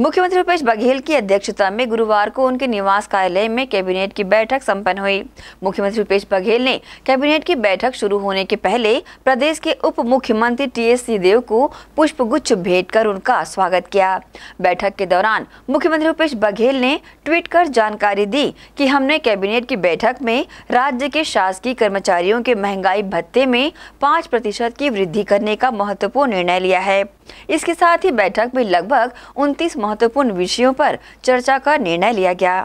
मुख्यमंत्री भूपेश बघेल की अध्यक्षता में गुरुवार को उनके निवास कार्यालय में कैबिनेट की बैठक संपन्न हुई। मुख्यमंत्री भूपेश बघेल ने कैबिनेट की बैठक शुरू होने के पहले प्रदेश के उप मुख्यमंत्री टी एस सिंहदेव को पुष्प गुच्छ भेंट कर उनका स्वागत किया। बैठक के दौरान मुख्यमंत्री भूपेश बघेल ने ट्वीट कर जानकारी दी कि हमने कैबिनेट की बैठक में राज्य के शासकीय कर्मचारियों के महँगाई भत्ते में पाँच प्रतिशत की वृद्धि करने का महत्वपूर्ण निर्णय लिया है। इसके साथ ही बैठक में लगभग उनतीस महत्वपूर्ण विषयों पर चर्चा का निर्णय लिया गया।